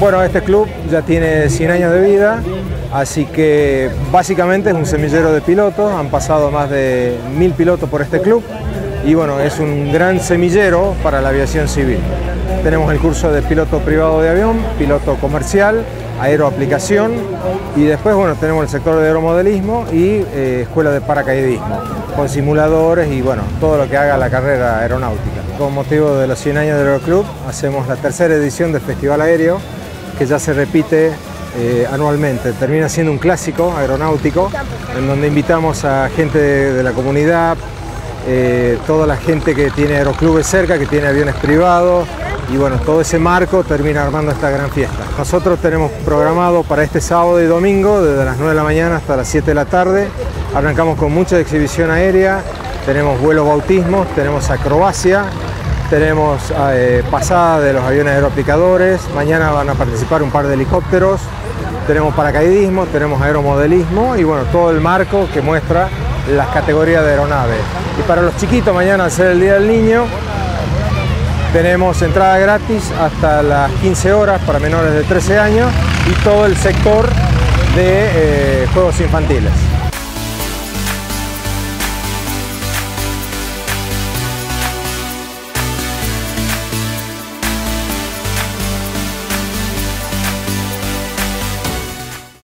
Bueno, este club ya tiene 100 años de vida, así que básicamente es un semillero de pilotos, han pasado más de mil pilotos por este club y bueno, es un gran semillero para la aviación civil. Tenemos el curso de piloto privado de avión, piloto comercial, aeroaplicación y después bueno, tenemos el sector de aeromodelismo y eh, escuela de paracaidismo con simuladores y bueno, todo lo que haga la carrera aeronáutica. Con motivo de los 100 años del Aeroclub hacemos la tercera edición del Festival Aéreo que ya se repite eh, anualmente. Termina siendo un clásico aeronáutico en donde invitamos a gente de, la comunidad, eh, toda la gente que tiene aeroclubes cerca, que tiene aviones privados, y bueno, todo ese marco termina armando esta gran fiesta. Nosotros tenemos programado para este sábado y domingo, desde las 9 de la mañana hasta las 7 de la tarde, arrancamos con mucha exhibición aérea, tenemos vuelos bautismos, tenemos acrobacia, tenemos eh, pasada de los aviones aeroaplicadores, mañana van a participar un par de helicópteros, tenemos paracaidismo, tenemos aeromodelismo y bueno, todo el marco que muestra las categorías de aeronaves. Y para los chiquitos, mañana al ser el Día del Niño, tenemos entrada gratis hasta las 15 horas para menores de 13 años y todo el sector de eh, juegos infantiles.